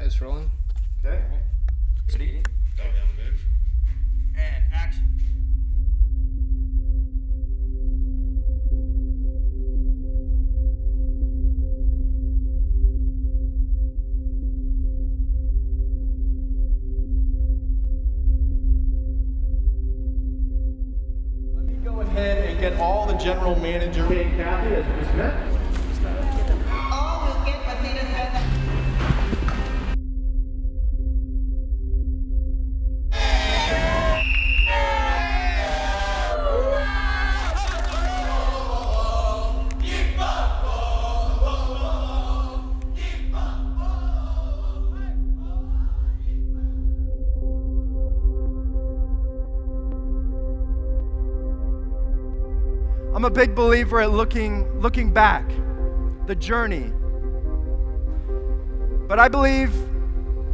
right, it's rolling. Okay. Speed. And action. Let me go ahead and get all the general manager. Okay, Kathy, as we just met. I'm a big believer at looking, looking back, the journey. But I believe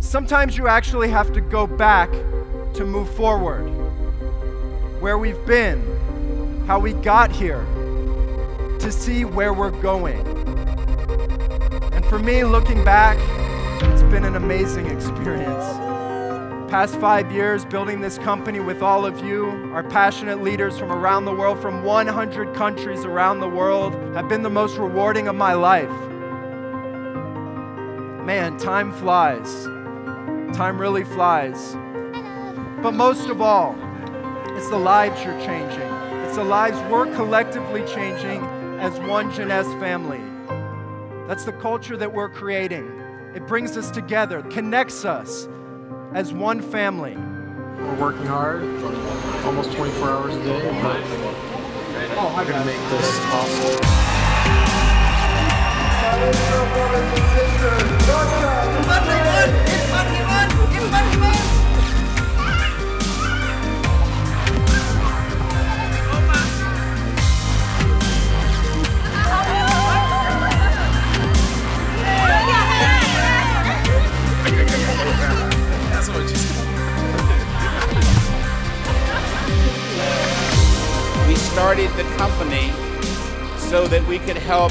sometimes you actually have to go back to move forward. Where we've been, how we got here, to see where we're going. And for me, looking back, it's been an amazing experience past five years building this company with all of you, our passionate leaders from around the world, from 100 countries around the world, have been the most rewarding of my life. Man, time flies. Time really flies. But most of all, it's the lives you're changing. It's the lives we're collectively changing as one Jeunesse family. That's the culture that we're creating. It brings us together, connects us as one family. We're working hard, almost 24 hours a day, but we're going to make this possible. We started the company so that we could help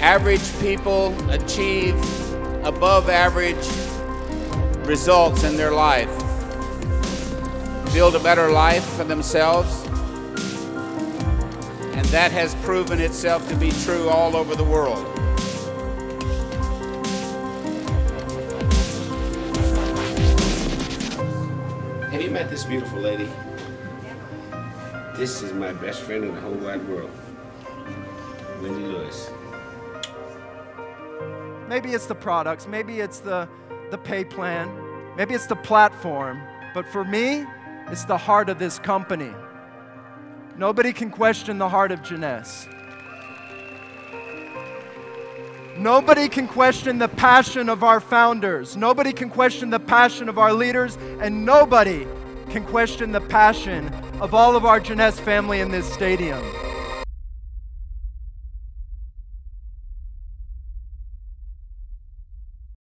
average people achieve above average results in their life, build a better life for themselves, and that has proven itself to be true all over the world. Have you met this beautiful lady? This is my best friend in the whole wide world. Wendy Lewis. Maybe it's the products, maybe it's the, the pay plan, maybe it's the platform, but for me, it's the heart of this company. Nobody can question the heart of Jeunesse. Nobody can question the passion of our founders. Nobody can question the passion of our leaders, and nobody can question the passion of all of our Jeunesse family in this stadium.